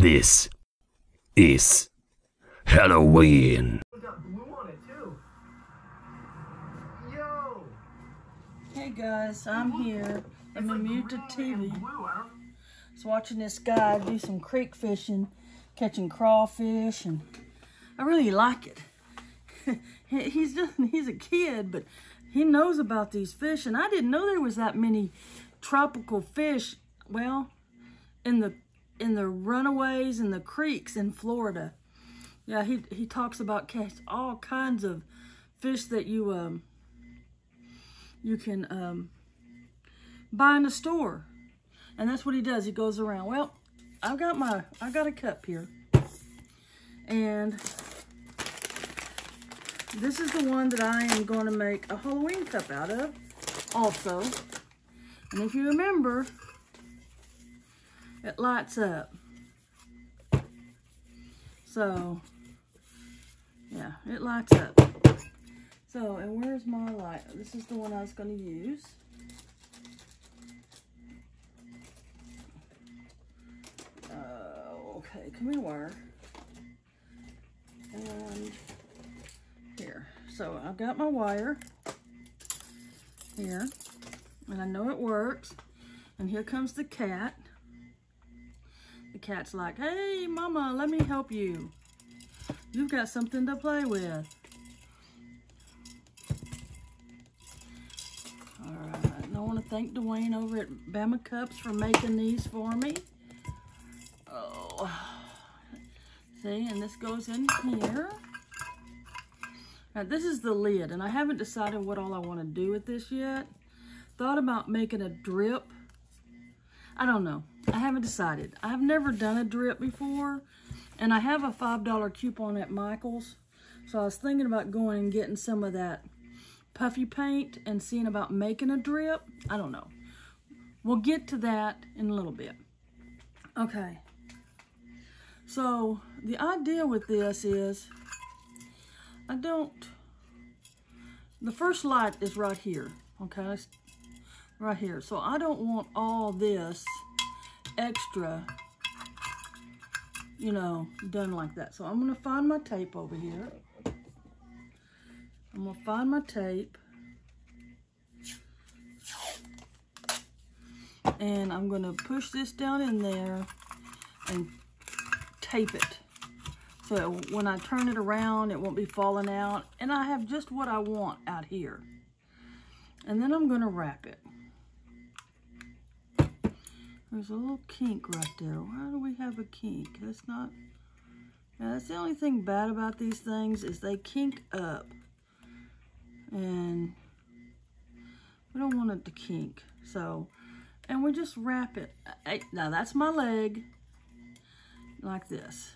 This is Halloween. Hey guys, I'm here. I'm in mute the TV. I was watching this guy do some creek fishing, catching crawfish, and I really like it. he's just, he's a kid, but he knows about these fish, and I didn't know there was that many tropical fish. Well, in the in the runaways and the creeks in Florida. Yeah, he he talks about catch all kinds of fish that you um you can um buy in the store. And that's what he does. He goes around. Well, I've got my I got a cup here. And this is the one that I am going to make a Halloween cup out of also. And if you remember, it lights up. So, yeah, it lights up. So, and where's my light? This is the one I was going to use. Uh, okay, come here, wire. And here. So, I've got my wire here. And I know it works. And here comes the cat. The cat's like, hey, mama, let me help you. You've got something to play with. All right, I want to thank Dwayne over at Bama Cups for making these for me. Oh, see, and this goes in here. Now, this is the lid, and I haven't decided what all I want to do with this yet. Thought about making a drip. I don't know. I haven't decided. I've never done a drip before, and I have a $5 coupon at Michael's. So I was thinking about going and getting some of that puffy paint and seeing about making a drip. I don't know. We'll get to that in a little bit. Okay. So the idea with this is I don't, the first light is right here. Okay. Right here. So I don't want all this extra, you know, done like that. So I'm going to find my tape over here. I'm going to find my tape. And I'm going to push this down in there and tape it. So when I turn it around, it won't be falling out. And I have just what I want out here. And then I'm going to wrap it. There's a little kink right there. Why do we have a kink? That's not... Yeah, that's the only thing bad about these things is they kink up. And we don't want it to kink. So, and we just wrap it. Now that's my leg. Like this.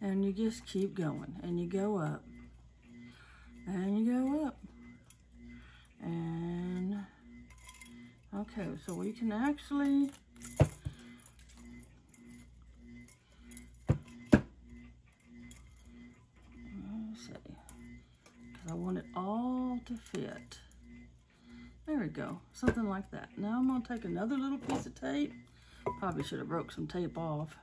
And you just keep going. And you go up. And you go up. And Okay, so we can actually let's see, because I want it all to fit. There we go, something like that. Now I'm to take another little piece of tape. Probably should have broke some tape off.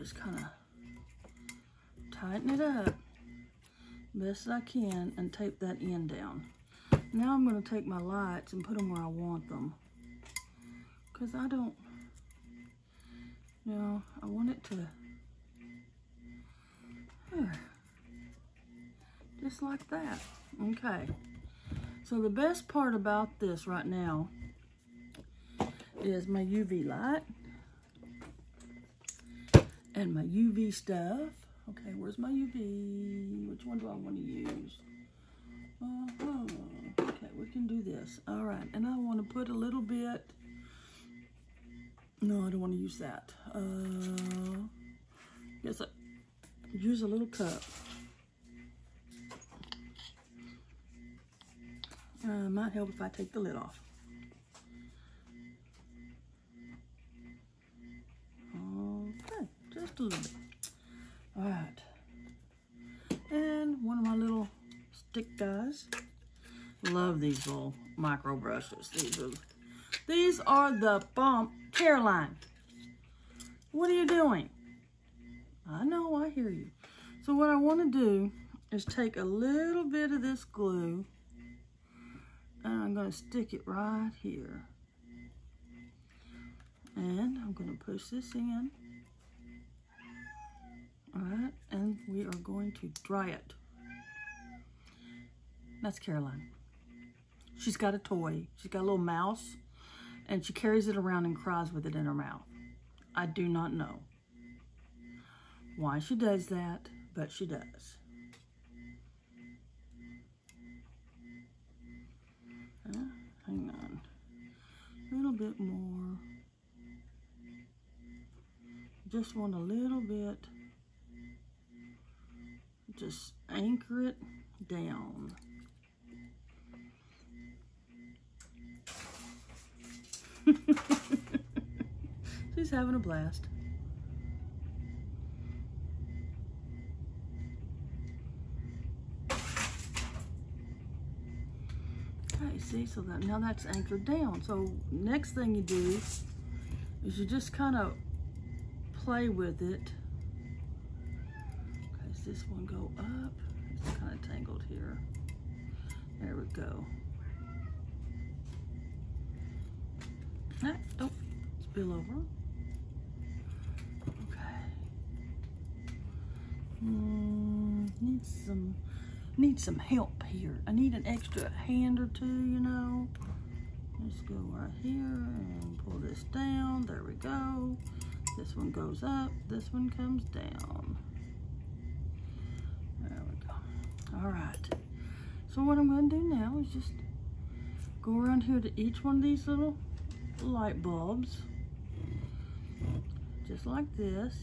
Just kind of tighten it up best I can and tape that end down. Now I'm going to take my lights and put them where I want them. Because I don't, you know, I want it to, just like that. Okay. So the best part about this right now is my UV light and my UV stuff. Okay, where's my UV? Which one do I want to use? Uh -huh. Okay, we can do this. All right, and I want to put a little bit. No, I don't want to use that. Uh, I use a little cup. Uh, might help if I take the lid off. All right. And one of my little stick guys. Love these little micro brushes. These are, these are the bomb. Caroline, what are you doing? I know, I hear you. So what I want to do is take a little bit of this glue and I'm going to stick it right here. And I'm going to push this in. All right, and we are going to dry it. That's Caroline. She's got a toy. She's got a little mouse, and she carries it around and cries with it in her mouth. I do not know why she does that, but she does. Uh, hang on. A little bit more. Just want a little bit. Just anchor it down. She's having a blast. Okay, see, so that now that's anchored down. So next thing you do is you just kind of play with it. This one go up? It's kind of tangled here. There we go. Ah, spill over. Okay. Mm, need some need some help here. I need an extra hand or two, you know. Let's go right here and pull this down. There we go. This one goes up. This one comes down. There we go. All right. So what I'm going to do now is just go around here to each one of these little light bulbs. Just like this.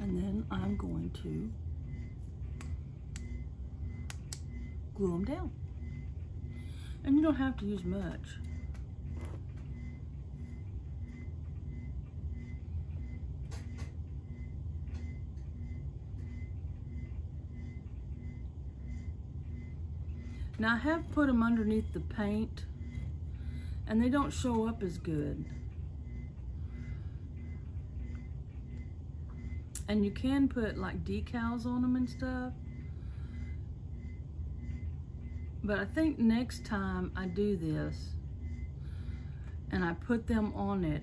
And then I'm going to glue them down. And you don't have to use much. Now I have put them underneath the paint and they don't show up as good. And you can put like decals on them and stuff. But I think next time I do this and I put them on it,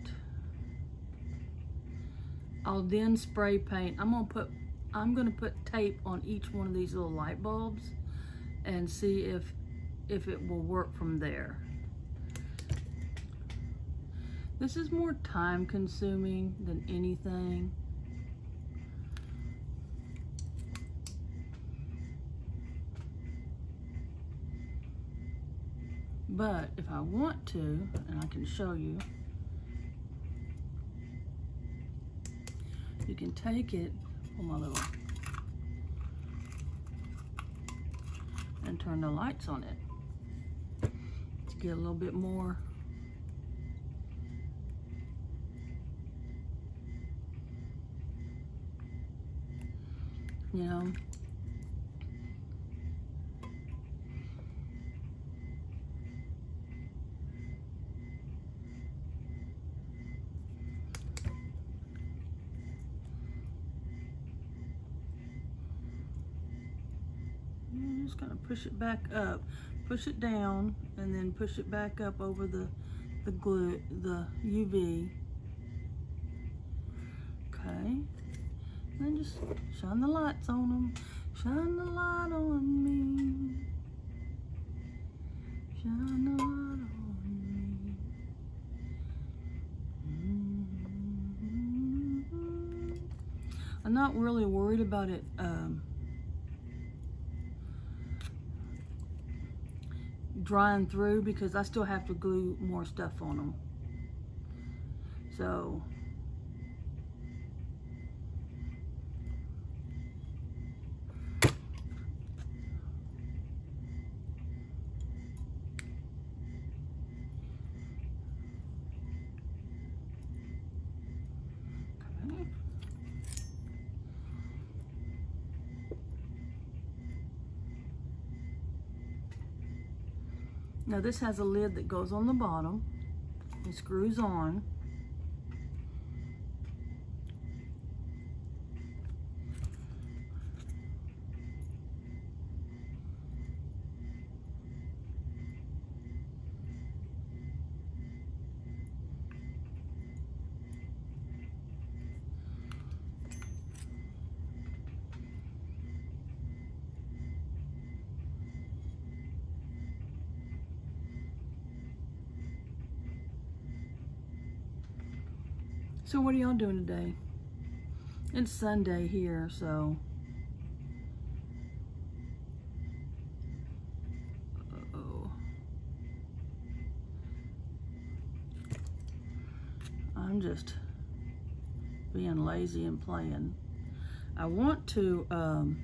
I'll then spray paint. I'm gonna put I'm gonna put tape on each one of these little light bulbs and see if if it will work from there. This is more time consuming than anything. But if I want to, and I can show you, you can take it, pull my little, and turn the lights on it to get a little bit more. You know just gonna push it back up. Push it down and then push it back up over the the glue the UV okay. And then just shine the lights on them shine the light on me. Shine the light on me. Mm-hmm. I'm not really worried about it um, drying through because I still have to glue more stuff on them. So Now this has a lid that goes on the bottom. It screws on. What are y'all doing today? It's Sunday here, so. Uh-oh. I'm just being lazy and playing. I want to, um,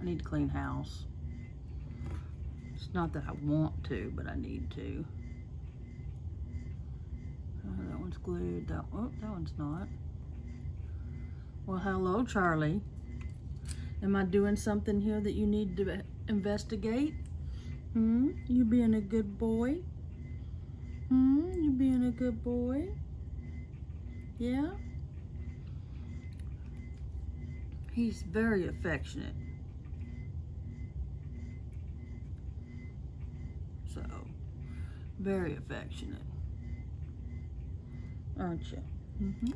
I need to clean house. It's not that I want to, but I need to. That one's glued. That oh, that one's not. Well, hello, Charlie. Am I doing something here that you need to investigate? Hmm? You being a good boy? Hmm? You being a good boy? Yeah? He's very affectionate. So, very affectionate aren't you? Mm-hmm.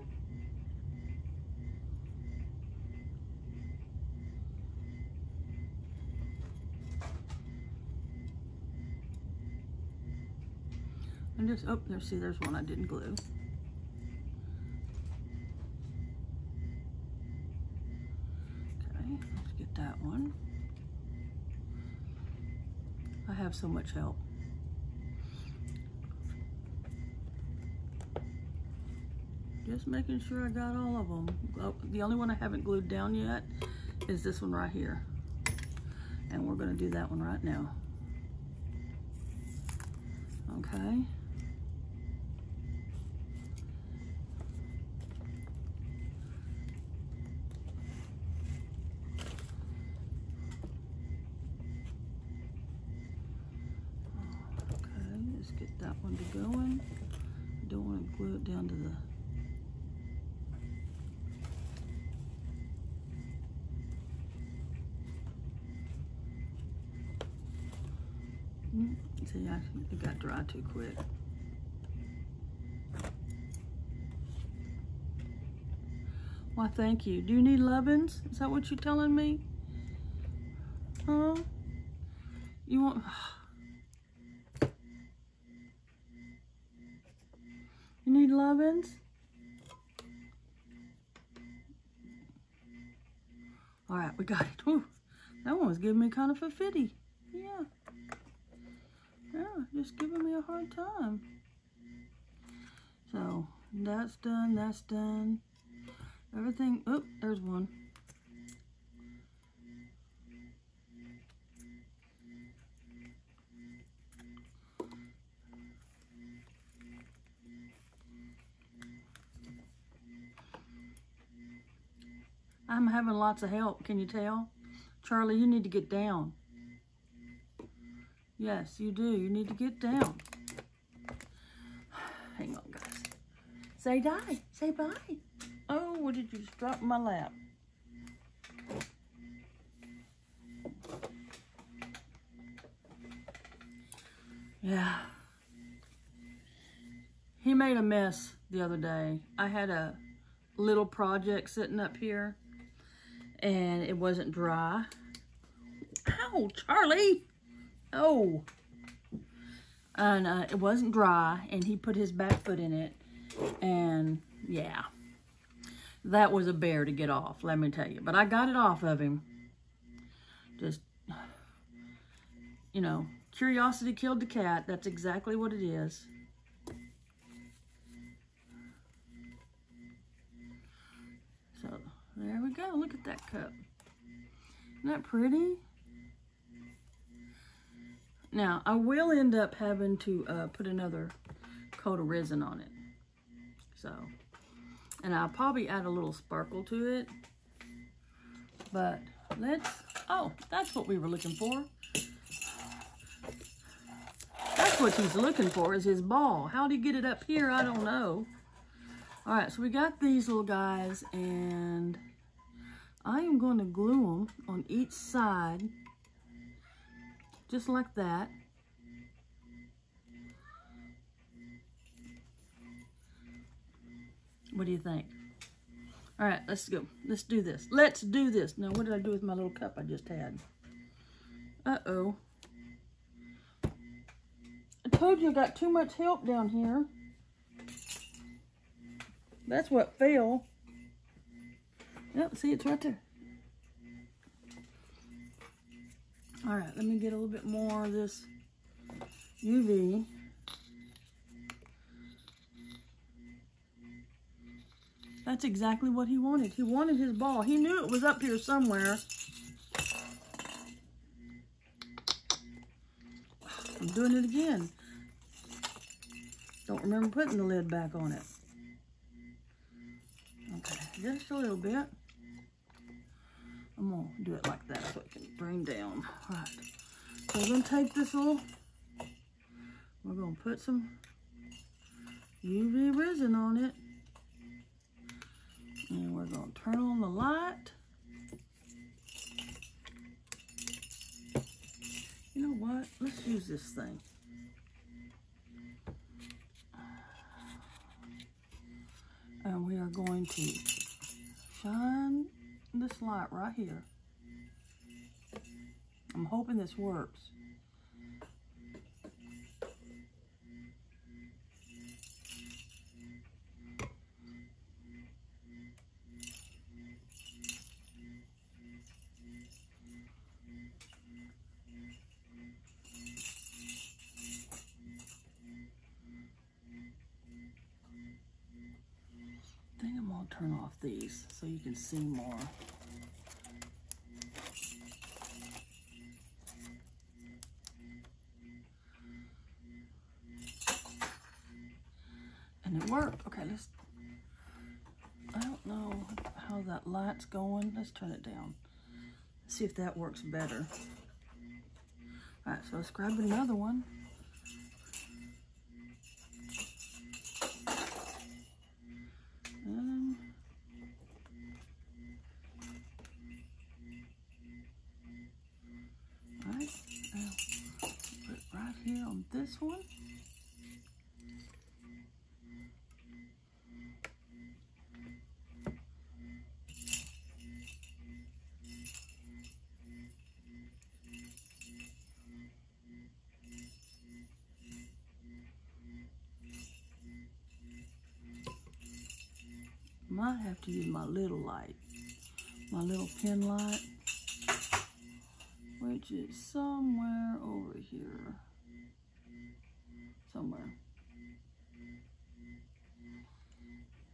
And just, oh, there, see, there's one I didn't glue. Okay, let's get that one. I have so much help. Just making sure I got all of them. Oh, the only one I haven't glued down yet is this one right here. And we're gonna do that one right now. Okay. Okay, let's get that one to going. Don't want to glue it down to the See, I, it got dry too quick. Why, thank you. Do you need lovin's? Is that what you're telling me? Huh? You want... You need lovin's? All right, we got it. Whew. That one was giving me kind of a fitty. Just giving me a hard time. So, that's done, that's done. Everything, oh, there's one. I'm having lots of help, can you tell? Charlie, you need to get down. Yes, you do. You need to get down. Hang on, guys. Say die. Say bye. Oh, what did you just drop in my lap? Yeah. He made a mess the other day. I had a little project sitting up here and it wasn't dry. Ow, Charlie! Oh. And uh, it wasn't dry, and he put his back foot in it. And, yeah. That was a bear to get off, let me tell you. But I got it off of him. Just, you know, curiosity killed the cat. That's exactly what it is. So, there we go. Look at that cup. Isn't that pretty? Now, I will end up having to uh, put another coat of resin on it. So, and I'll probably add a little sparkle to it. But let's, oh, that's what we were looking for. That's what he's looking for is his ball. How'd he get it up here? I don't know. All right, so we got these little guys and I am going to glue them on each side just like that. What do you think? All right, let's go. Let's do this. Let's do this. Now, what did I do with my little cup I just had? Uh-oh. I told you I got too much help down here. That's what fell. Yep, see, it's right there. All right, let me get a little bit more of this UV. That's exactly what he wanted. He wanted his ball. He knew it was up here somewhere. I'm doing it again. Don't remember putting the lid back on it. Okay, just a little bit. I'm gonna do it like that so it can bring down. All right. So we're gonna take this little, we're gonna put some UV resin on it. And we're to turn on the light. You know what? Let's use this thing. And we are going to shine this light right here. I'm hoping this works. I'll turn off these so you can see more. And it worked. Okay, let's, I don't know how that light's going. Let's turn it down. See if that works better. All right, so let's grab another one. This one. Might have to use my little light, my little pin light, which is somewhere over here somewhere.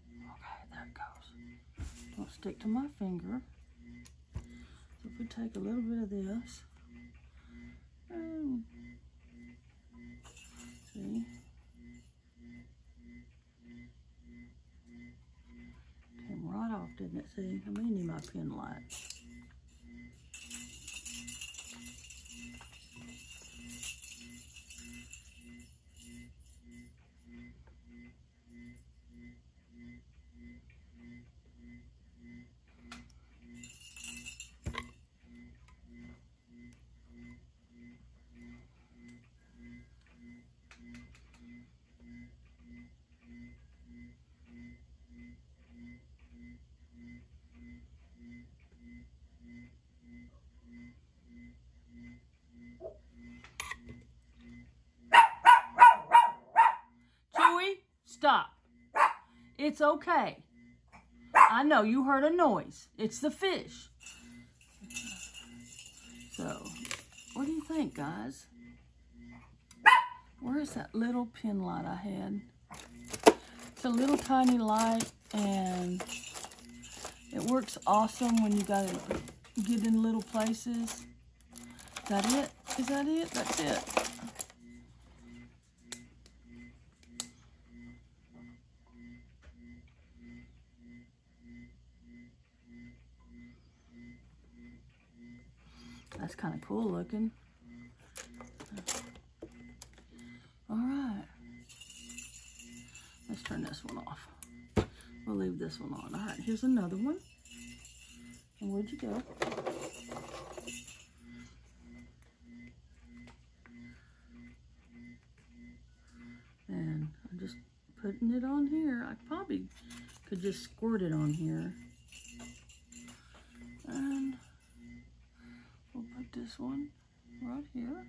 Okay, there it goes. Don't stick to my finger. So if we take a little bit of this, and see, came right off, didn't it? See, I may need my pin light. Stop. It's okay. I know you heard a noise. It's the fish. So, what do you think, guys? Where's that little pin light I had? It's a little tiny light and it works awesome when you gotta get in little places. Is that it? Is that it? That's it. Cool looking. All right. Let's turn this one off. We'll leave this one on. All right, here's another one. And where'd you go? And I'm just putting it on here. I probably could just squirt it on here. This one right here.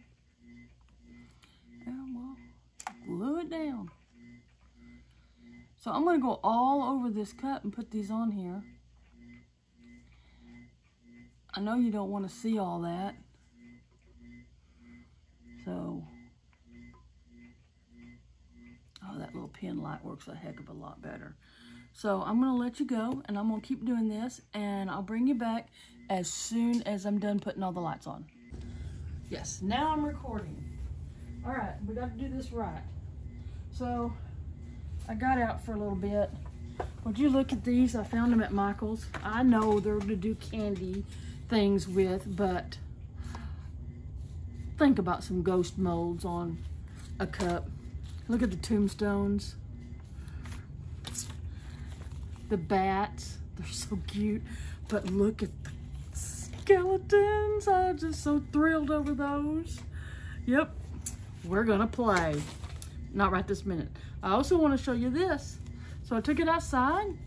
And we'll glue it down. So I'm going to go all over this cup and put these on here. I know you don't want to see all that. So, oh, that little pin light works a heck of a lot better. So I'm going to let you go and I'm going to keep doing this and I'll bring you back as soon as I'm done putting all the lights on. Yes, now I'm recording. All right, we got to do this right. So I got out for a little bit. Would you look at these? I found them at Michael's. I know they're to do candy things with, but think about some ghost molds on a cup. Look at the tombstones. The bats, they're so cute. But look at skeletons. I'm just so thrilled over those. Yep, we're gonna play. Not right this minute. I also want to show you this. So I took it outside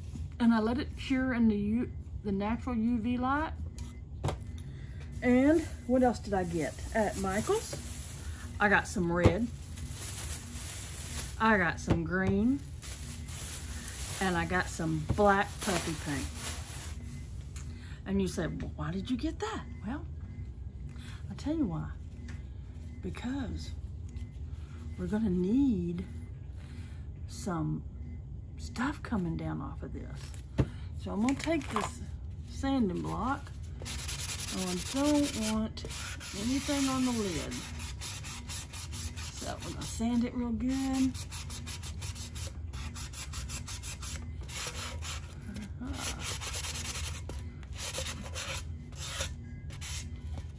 and I let it cure in the, U the natural UV light. And what else did I get? At Michael's, I got some red. I got some green. And I got some black puffy paint. And you say, well, why did you get that? Well, I'll tell you why. Because we're gonna need some stuff coming down off of this. So I'm gonna take this sanding block. I don't want anything on the lid. So we're gonna sand it real good. Uh-huh.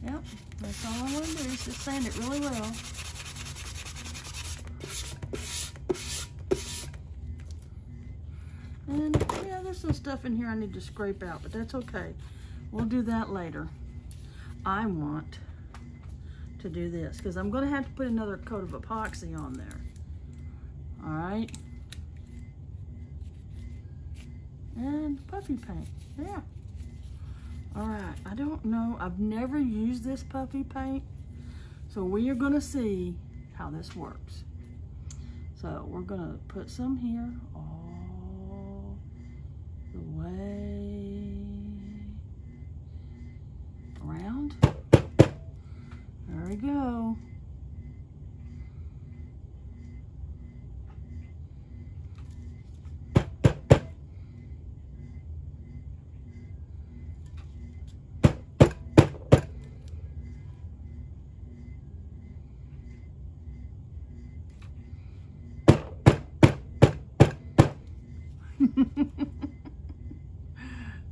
Yep, that's all I want to do is just sand it really well. And yeah, there's some stuff in here I need to scrape out, but that's okay. We'll do that later. I want to do this because I'm going to have to put another coat of epoxy on there. All right. And puffy paint. Yeah. All right. I don't know. I've never used this puffy paint. So we are going to see how this works. So we're going to put some here all the way around. There we go.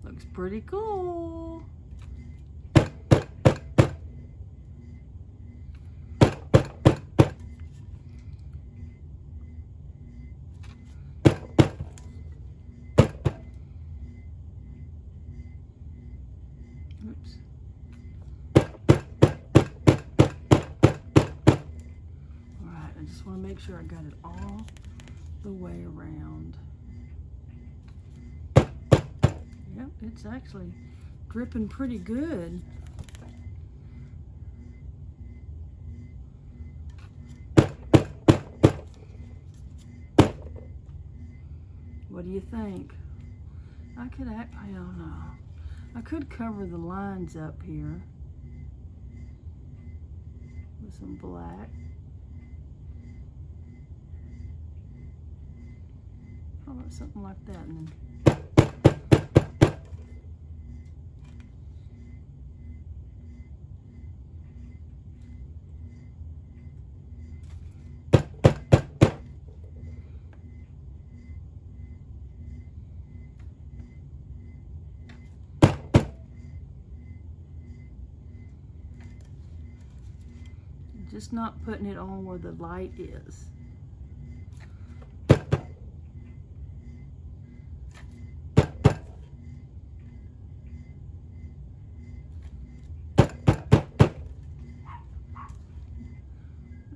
Looks pretty cool. Oops. All right, I just want to make sure I got it all the way around. Yep, it's actually dripping pretty good. What do you think? I could act, I don't know. I could cover the lines up here with some black. Something like that and then Just not putting it on where the light is.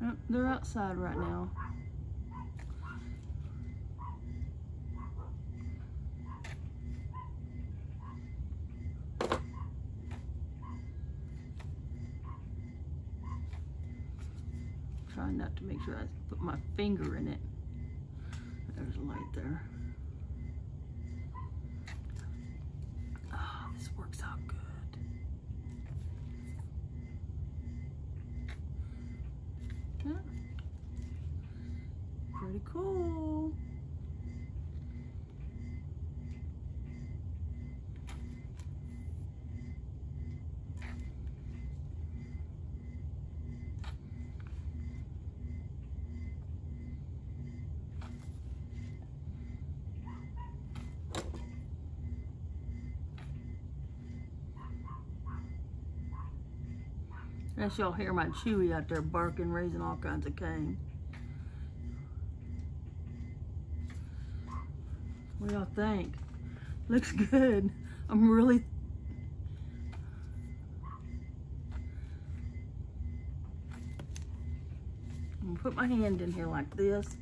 Oh, they're outside right now. Trying not to put my finger in it. There's a light there. Oh, this works out good. Yeah. Pretty cool. Y'all hear my Chewy out there barking, raising all kinds of cane. What y'all think? Looks good. I'm really... I'm gonna put my hand in here like this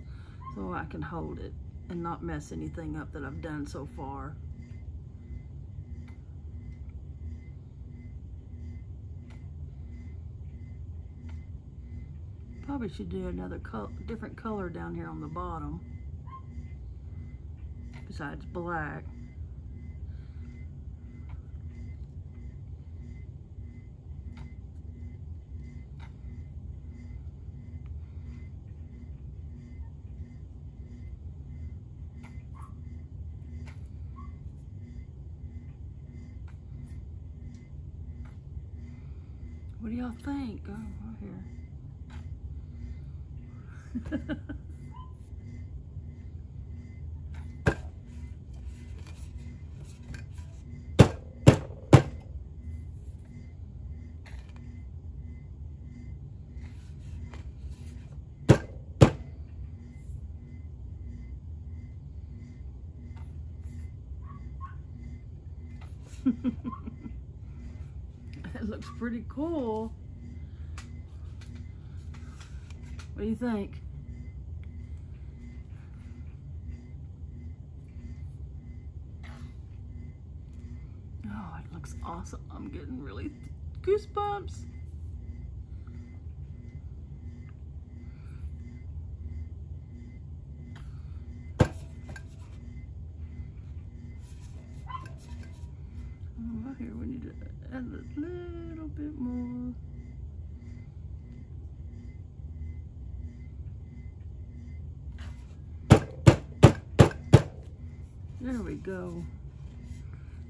so I can hold it and not mess anything up that I've done so far. Probably should do another col different color down here on the bottom. Besides black. What do y'all think? Oh, right here. it looks pretty cool. What do you think? Oh, it looks awesome. Getting really goosebumps. Oh, here we need to add a little bit more. There we go.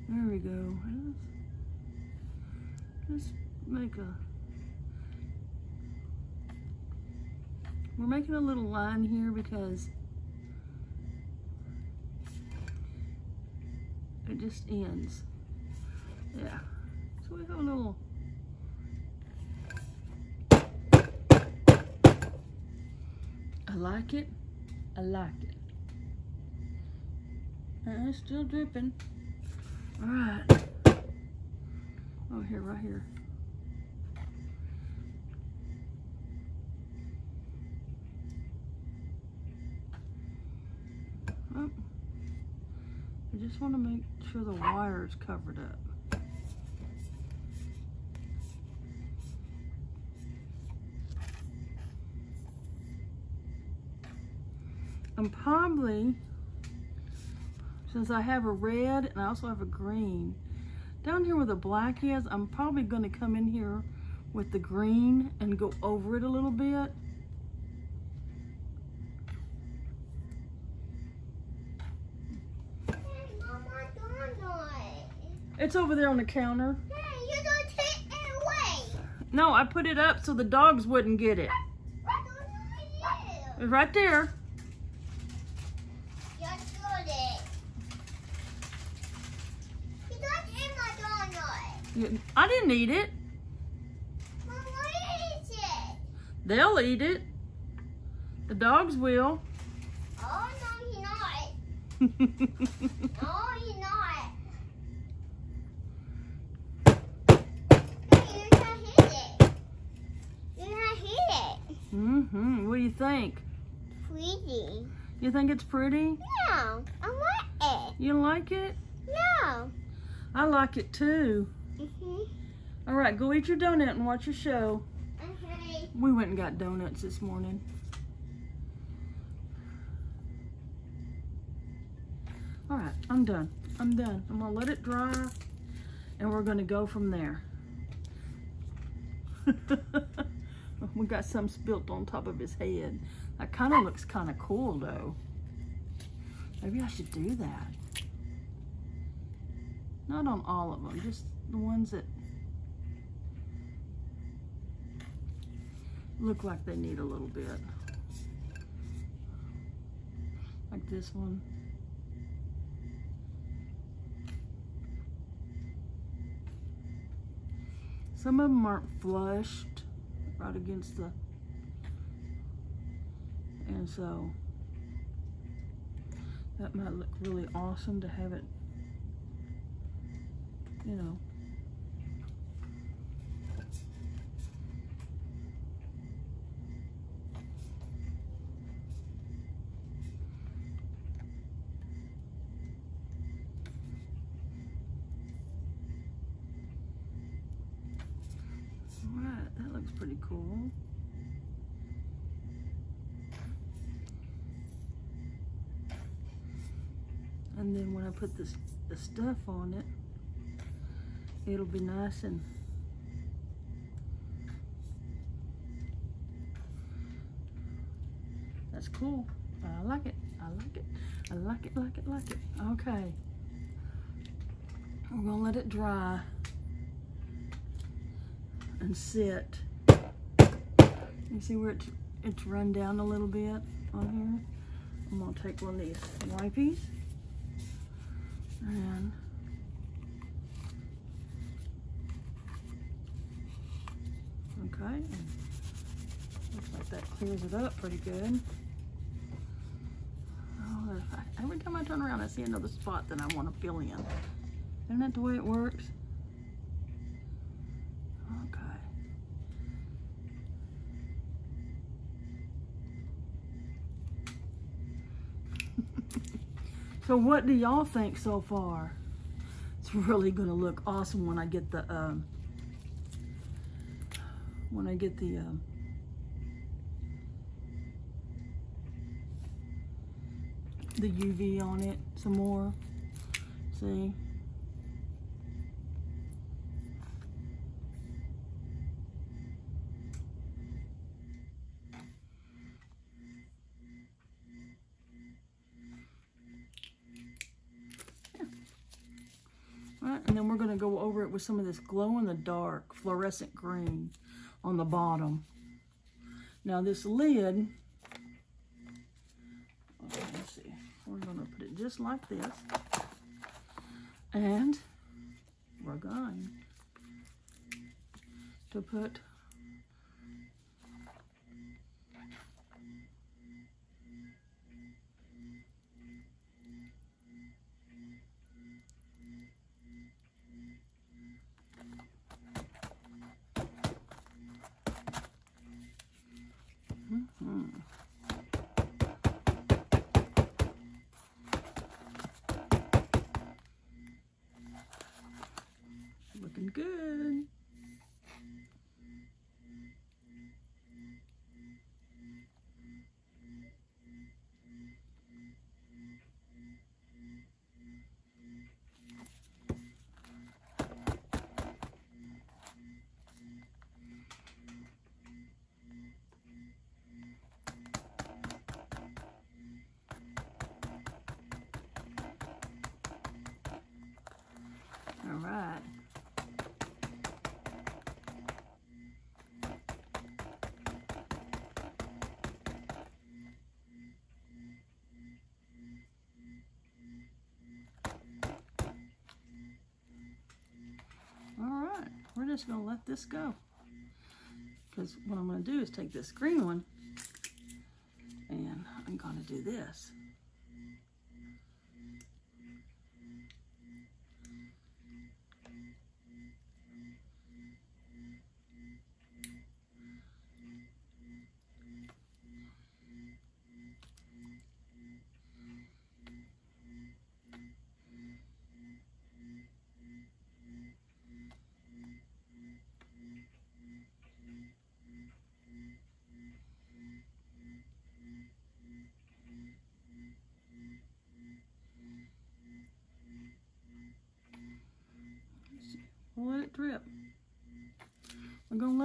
There we go. Make a... We're making a little line here because it just ends. Yeah. So we have a little... I like it. I like it. Uh, it's still dripping. All right. Oh, here, right here. Oh. I just want to make sure the wire is covered up. I'm probably since I have a red and I also have a green. Down here where the black is, I'm probably going to come in here with the green and go over it a little bit. It's over there on the counter. No, I put it up so the dogs wouldn't get it. It's right there. You stole it. You don't eat my donut. You- I didn't eat it. Mom, is it? They'll eat it. The dogs will. Oh, no, he's not. No, he's not. You can't hit it. You can't hit it. mm-hmm. What do you think? Pretty. You think it's pretty? No, I want it. You like it? No. I like it too. Mm-hmm. All right, go eat your donut and watch your show. Okay. We went and got donuts this morning. All right, I'm done. I'm done. I'm gonna let it dry and we're gonna go from there. we got some spilt on top of his head. That kind of looks kind of cool though. Maybe I should do that. Not on all of them, just the ones that look like they need a little bit. Like this one. Some of them aren't flushed right against the, and so that might look really awesome to have it, you know, That looks pretty cool. And then when I put this the stuff on it, it'll be nice and that's cool. I like it. I like it. I like it, like it, like it. Okay. We're gonna let it dry and sit. You see where it's, it's run down a little bit on here? I'm gonna take one of these wipies and okay, and looks like that clears it up pretty good. Oh, every time I turn around, I see another spot that I want to fill in. Isn't that the way it works? Okay. So what do y'all think so far? It's really gonna look awesome when I get the um, when I get the um, the UV on it some more. See? Right, then we're gonna go over it with some of this glow in the dark fluorescent green on the bottom. Now this lid, let's see, we're gonna put it just like this. And we're going to put Just gonna let this go. Because what I'm going to do is take this green one and I'm going to do this.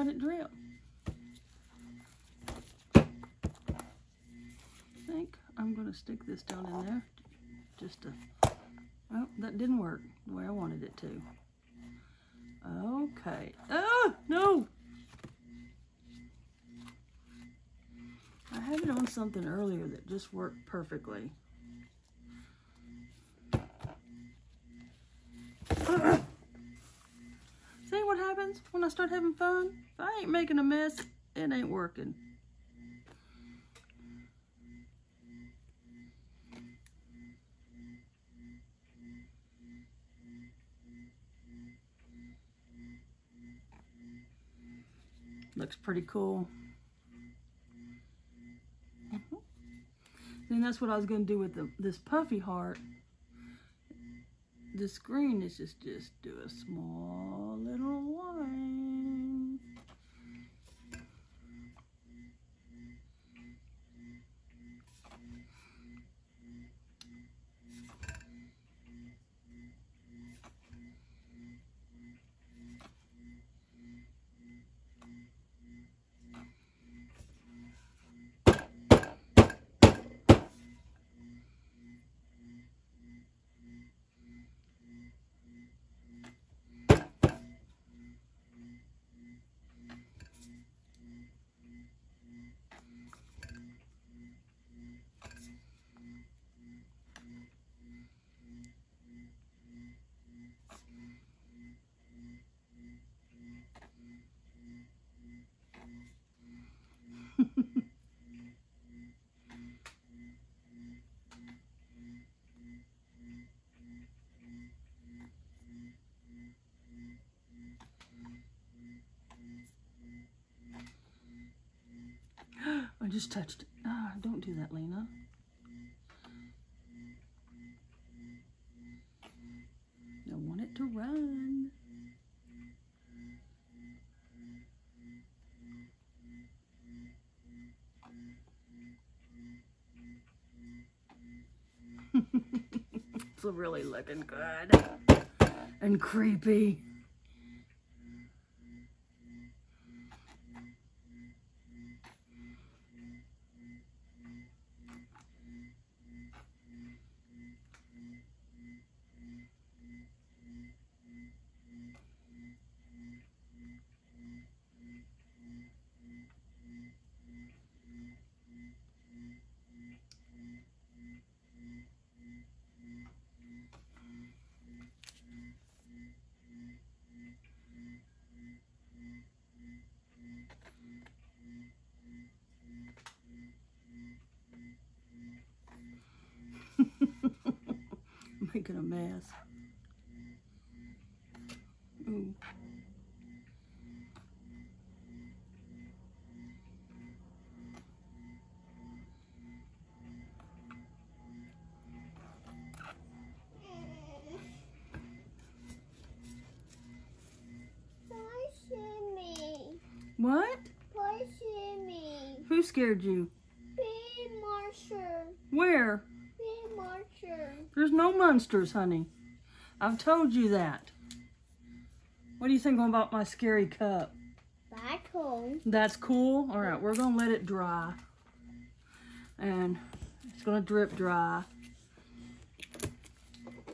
Let it drip. I think I'm gonna stick this down in there just to, oh, that didn't work the way I wanted it to. Okay. Oh, no! I had it on something earlier that just worked perfectly. See what happens when I start having fun? If I ain't making a mess, it ain't working. Looks pretty cool. Mhm. And that's what I was going to do with the, this puffy heart. This green is just, just do a small just touched it. Ah, don't do that, Lena. I want it to run. it's really looking good and creepy. Mess. Ooh. Push me. What? Me. Who scared you? Big. Where? There's no monsters, honey. I've told you that. What do you think about my scary cup? Battle. That's cool. All right, we're gonna let it dry. And it's gonna drip dry.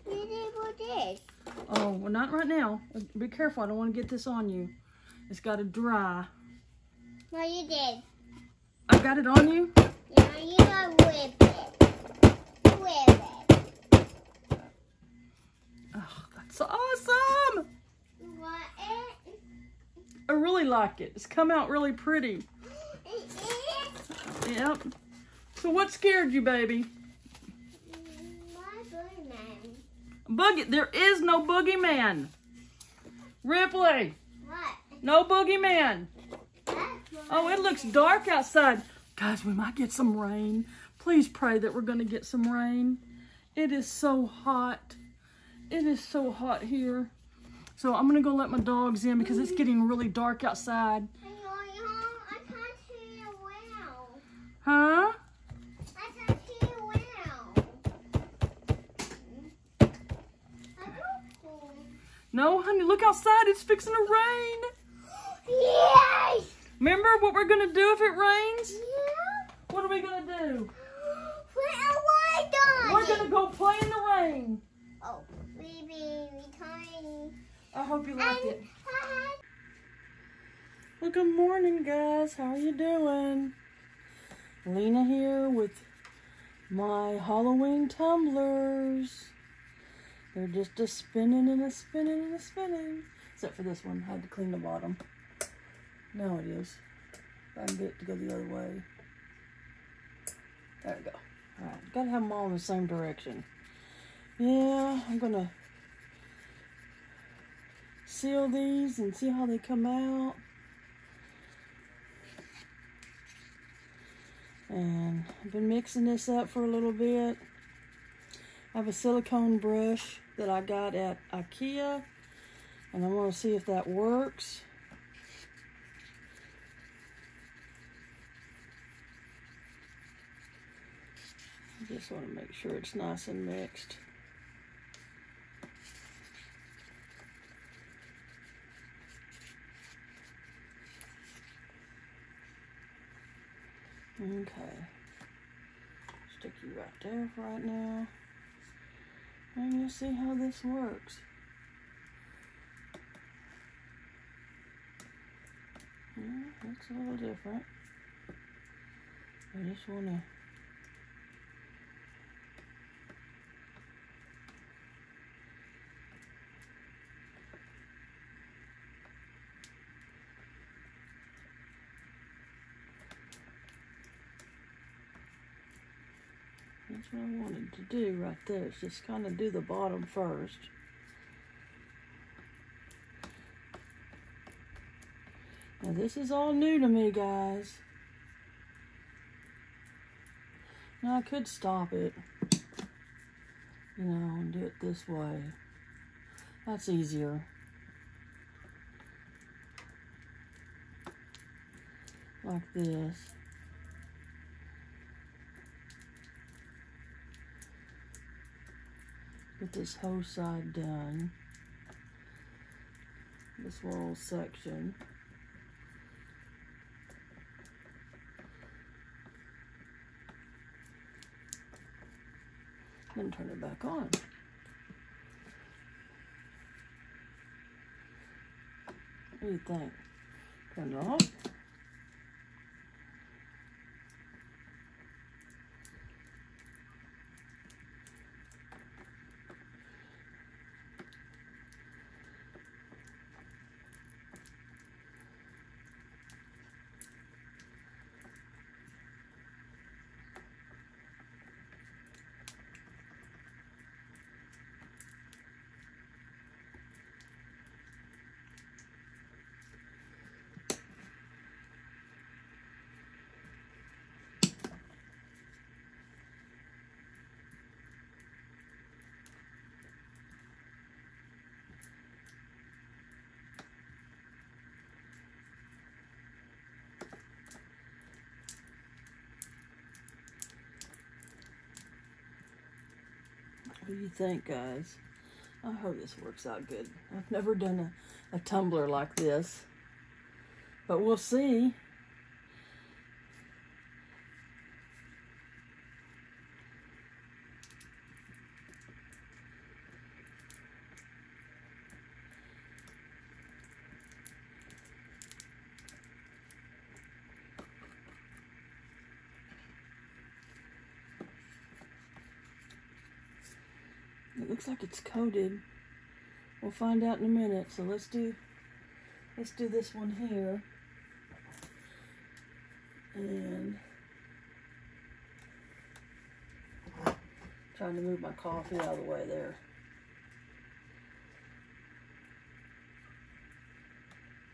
You did with this. Oh, well, not right now. Be careful. I don't want to get this on you. It's got to dry. No, you did. I got it on you? Yeah, you gotta whip it. Whip it. That's awesome. I really like it. It's come out really pretty. Yep. So what scared you, baby? Boogie. There is no boogeyman. Ripley, What? no boogeyman. Oh, it looks dark outside. Guys, we might get some rain. Please pray that we're going to get some rain. It is so hot. It is so hot here. So I'm going to go let my dogs in because it's getting really dark outside. Hang on, you know, I can't hear you well. Huh? I can't hear you well. I don't No, honey, look outside. It's fixing to rain. Yes! Remember what we're going to do if it rains? Yeah? What are we going to do? Put a light on We're going to go play in the rain. Baby, tiny. I hope you like And it. hi. Well, good morning, guys. How are you doing? Lena here with my Halloween tumblers. They're just a spinning and a spinning and a spinning. Except for this one. I had to clean the bottom. Now it is. I can get it to go the other way. There we go. Alright, gotta have them all in the same direction. Yeah, I'm gonna seal these and see how they come out. And I've been mixing this up for a little bit. I have a silicone brush that I got at Ikea. And I'm going to see if that works. I just want to make sure it's nice and mixed. Okay. Stick you right there for right now. And you'll see how this works. Yeah, it's a little different. I just want to What I wanted to do right there. Is just kind of do the bottom first. Now this is all new to me, guys. Now I could stop it, you know, and do it this way. That's easier. Like this. Get this whole side done. This little section. Then turn it back on. What do you think? Turn it off? What do you think, guys? I hope this works out good. I've never done a, a tumbler like this, but we'll see. It like it's coated. We'll find out in a minute. So let's do let's do this one here. And trying to move my coffee out of the way there.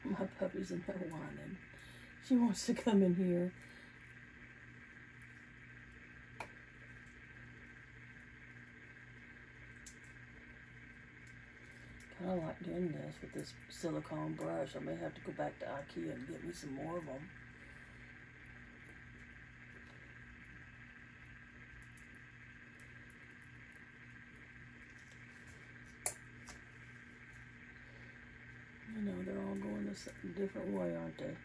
My puppy's in there whining. She wants to come in here. Kind of like doing this with this silicone brush. I may have to go back to Ikea and get me some more of them. You know, they're all going a different way, aren't they?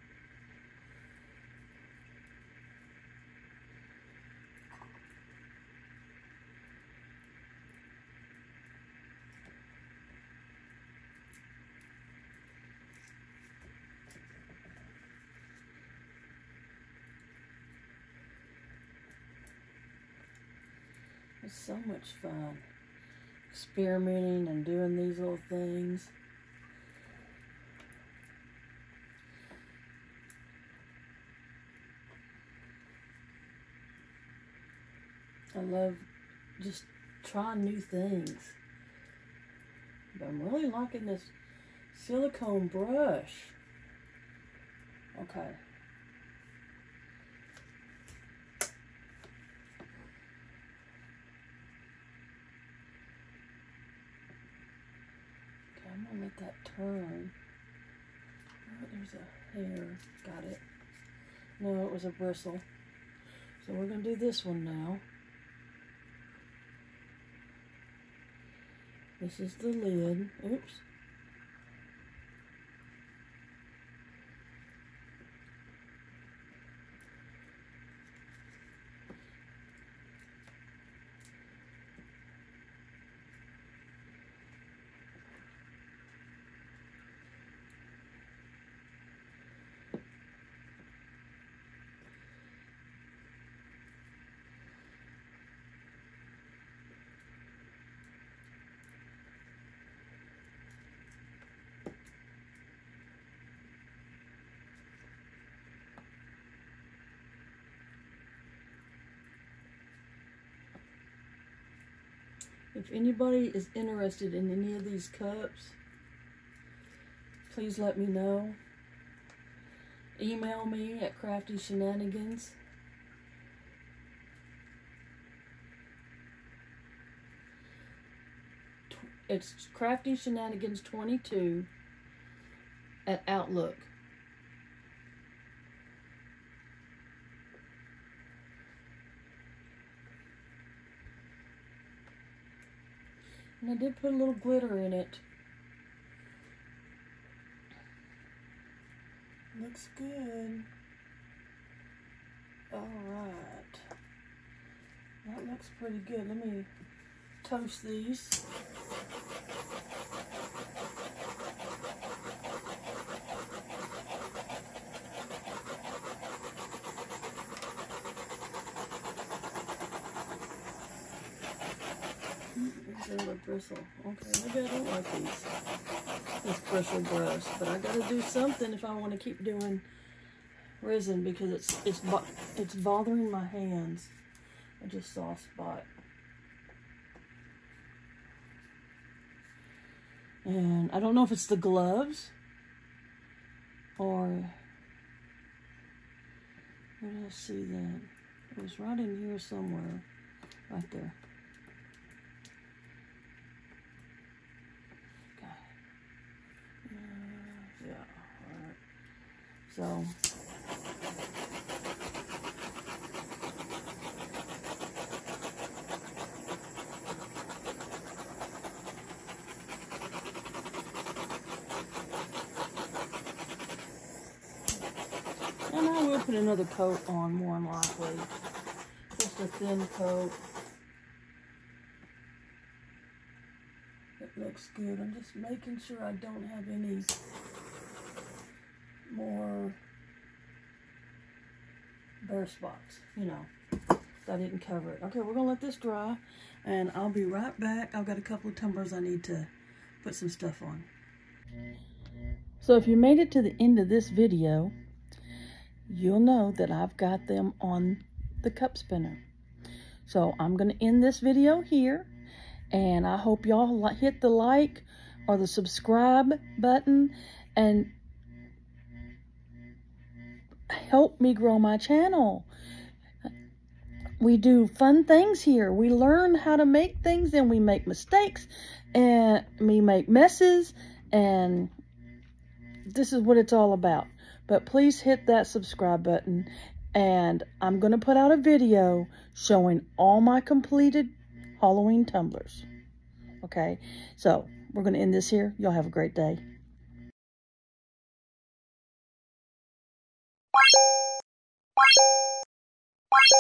So much fun experimenting and doing these little things. I love just trying new things. But I'm really liking this silicone brush. Okay. Okay, I'm gonna let that turn. Oh, there's a hair. Got it. No, it was a bristle. So we're gonna do this one now. This is the lid. Oops. If anybody is interested in any of these cups, please let me know. Email me at Crafty Shenanigans. It's Crafty Shenanigans 22 at Outlook. And I did put a little glitter in it. Looks good. Alright. That looks pretty good. Let me toast these. There's another bristle. Okay, maybe I don't like these. This bristle brush, but I gotta do something if I want to keep doing resin because it's it's it's bothering my hands. I just saw a spot. And I don't know if it's the gloves or where did I see that? It was right in here somewhere. Right there. Okay. Uh, yeah, alright. So And I will put another coat on more than likely. Just a thin coat. It looks good. I'm just making sure I don't have any more bare spots, you know. I didn't cover it. Okay, we're gonna let this dry and I'll be right back. I've got a couple of tumblers I need to put some stuff on. So if you made it to the end of this video, you'll know that I've got them on the cup spinner. So I'm to end this video here. And I hope y'all hit the like or the subscribe button and help me grow my channel. We do fun things here. We learn how to make things and we make mistakes and we make messes and this is what it's all about. But please hit that subscribe button and I'm going to put out a video showing all my completed Halloween tumblers. Okay, so we're going to end this here. Y'all have a great day. ピッ!